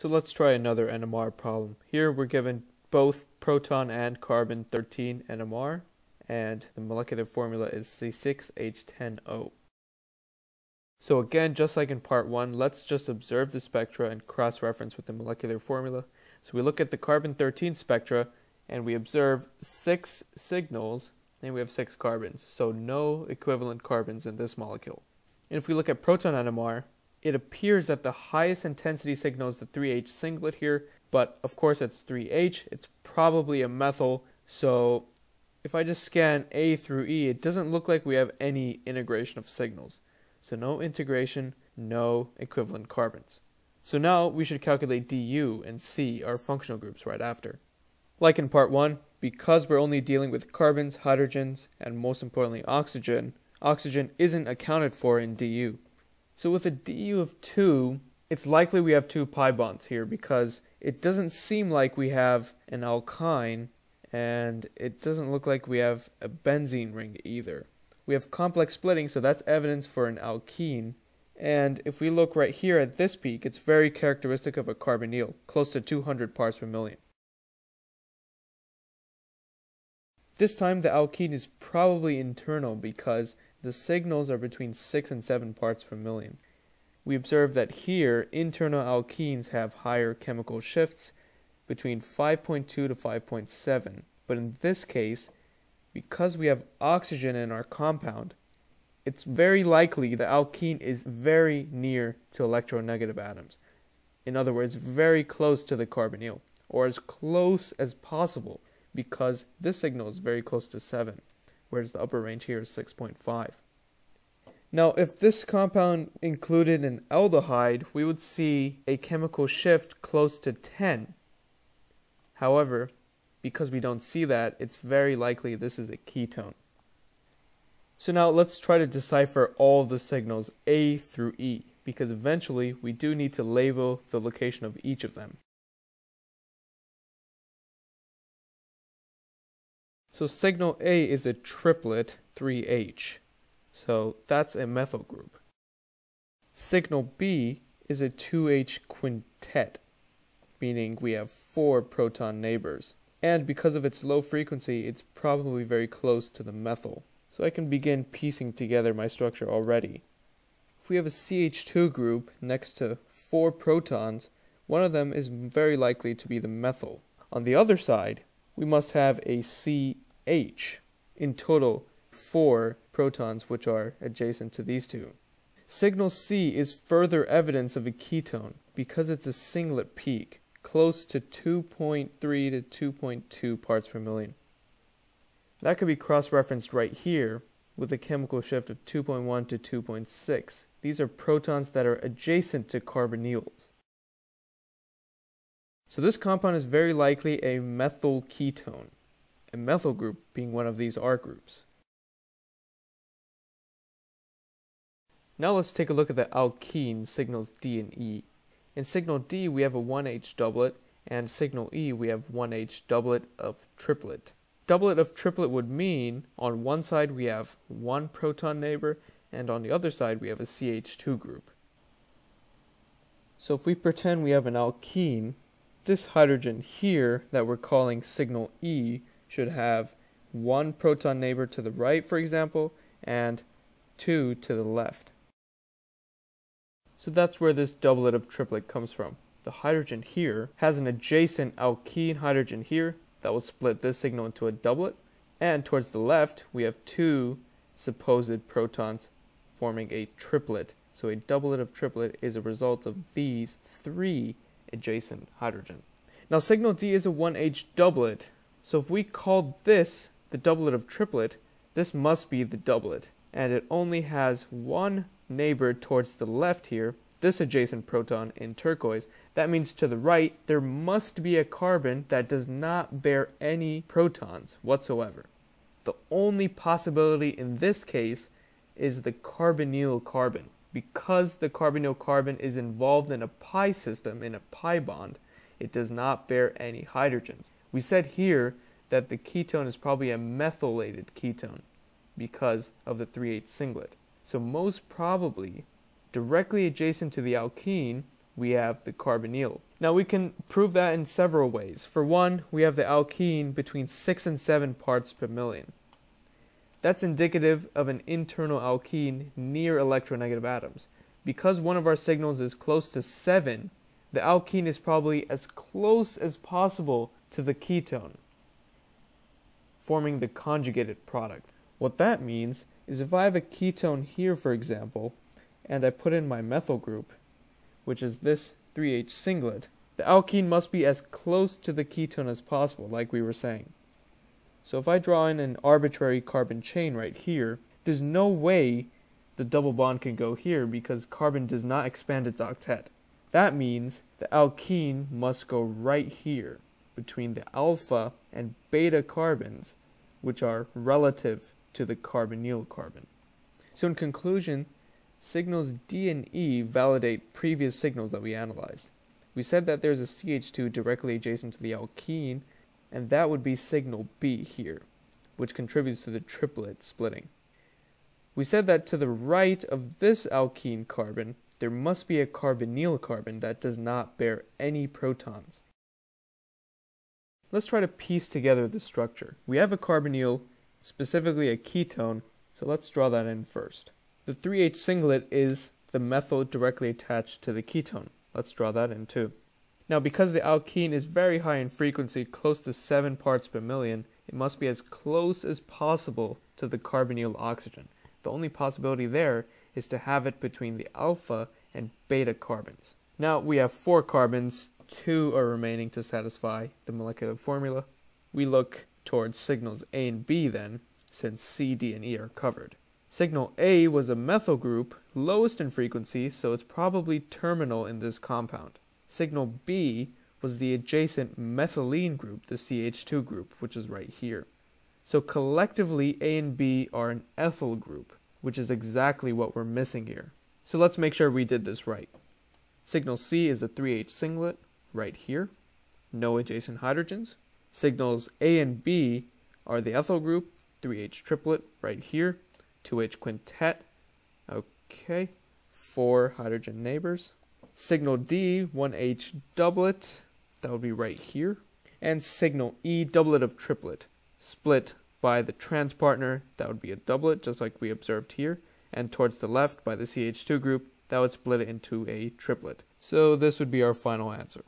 So let's try another NMR problem. Here we're given both proton and carbon 13 NMR, and the molecular formula is C6H10O. So again, just like in part 1, let's just observe the spectra and cross-reference with the molecular formula. So we look at the carbon 13 spectra, and we observe six signals, and we have six carbons. So no equivalent carbons in this molecule. And if we look at proton NMR, it appears that the highest intensity signal is the 3H singlet here, but of course it's 3H, it's probably a methyl, so if I just scan A through E, it doesn't look like we have any integration of signals. So no integration, no equivalent carbons. So now we should calculate DU and C, our functional groups, right after. Like in part 1, because we're only dealing with carbons, hydrogens, and most importantly oxygen, oxygen isn't accounted for in DU. So with a DU of 2, it's likely we have two pi bonds here because it doesn't seem like we have an alkyne and it doesn't look like we have a benzene ring either. We have complex splitting, so that's evidence for an alkene. And if we look right here at this peak, it's very characteristic of a carbonyl, close to 200 parts per million. This time the alkene is probably internal because the signals are between 6 and 7 parts per million. We observe that here, internal alkenes have higher chemical shifts between 5.2 to 5.7. But in this case, because we have oxygen in our compound, it's very likely the alkene is very near to electronegative atoms. In other words, very close to the carbonyl, or as close as possible, because this signal is very close to 7 whereas the upper range here is 6.5. Now, if this compound included an aldehyde, we would see a chemical shift close to 10. However, because we don't see that, it's very likely this is a ketone. So now let's try to decipher all the signals A through E, because eventually we do need to label the location of each of them. So signal A is a triplet 3H. So that's a methyl group. Signal B is a 2H quintet, meaning we have four proton neighbors. And because of its low frequency, it's probably very close to the methyl. So I can begin piecing together my structure already. If we have a CH2 group next to four protons, one of them is very likely to be the methyl. On the other side, we must have a CH. In total, four protons which are adjacent to these two. Signal C is further evidence of a ketone because it's a singlet peak, close to 2.3 to 2.2 parts per million. That could be cross-referenced right here with a chemical shift of 2.1 to 2.6. These are protons that are adjacent to carbonyls. So this compound is very likely a methyl ketone, a methyl group being one of these R groups. Now let's take a look at the alkene signals D and E. In signal D we have a 1H doublet, and signal E we have 1H doublet of triplet. Doublet of triplet would mean on one side we have one proton neighbor, and on the other side we have a CH2 group. So if we pretend we have an alkene, this hydrogen here that we're calling signal E should have one proton neighbor to the right, for example, and two to the left. So that's where this doublet of triplet comes from. The hydrogen here has an adjacent alkene hydrogen here that will split this signal into a doublet, and towards the left we have two supposed protons forming a triplet. So a doublet of triplet is a result of these three adjacent hydrogen. Now signal D is a 1H doublet, so if we called this the doublet of triplet, this must be the doublet, and it only has one neighbor towards the left here, this adjacent proton in turquoise. That means to the right, there must be a carbon that does not bear any protons whatsoever. The only possibility in this case is the carbonyl carbon. Because the carbonyl carbon is involved in a pi system, in a pi bond, it does not bear any hydrogens. We said here that the ketone is probably a methylated ketone because of the 3H singlet. So most probably, directly adjacent to the alkene, we have the carbonyl. Now we can prove that in several ways. For one, we have the alkene between 6 and 7 parts per million. That's indicative of an internal alkene near electronegative atoms. Because one of our signals is close to 7, the alkene is probably as close as possible to the ketone, forming the conjugated product. What that means is if I have a ketone here, for example, and I put in my methyl group, which is this 3H singlet, the alkene must be as close to the ketone as possible, like we were saying. So if I draw in an arbitrary carbon chain right here, there's no way the double bond can go here because carbon does not expand its octet. That means the alkene must go right here between the alpha and beta carbons, which are relative to the carbonyl carbon. So in conclusion, signals D and E validate previous signals that we analyzed. We said that there's a CH2 directly adjacent to the alkene, and that would be signal B here, which contributes to the triplet splitting. We said that to the right of this alkene carbon, there must be a carbonyl carbon that does not bear any protons. Let's try to piece together the structure. We have a carbonyl, specifically a ketone, so let's draw that in first. The 3H singlet is the methyl directly attached to the ketone. Let's draw that in too. Now, because the alkene is very high in frequency, close to 7 parts per million, it must be as close as possible to the carbonyl oxygen. The only possibility there is to have it between the alpha and beta carbons. Now we have four carbons, two are remaining to satisfy the molecular formula. We look towards signals A and B then, since C, D, and E are covered. Signal A was a methyl group, lowest in frequency, so it's probably terminal in this compound. Signal B was the adjacent methylene group, the CH2 group, which is right here. So collectively, A and B are an ethyl group, which is exactly what we're missing here. So let's make sure we did this right. Signal C is a 3H singlet, right here. No adjacent hydrogens. Signals A and B are the ethyl group, 3H triplet, right here. 2H quintet, okay. Four hydrogen neighbors. Signal D, 1H doublet, that would be right here. And signal E, doublet of triplet, split by the trans partner, that would be a doublet, just like we observed here. And towards the left by the CH2 group, that would split it into a triplet. So this would be our final answer.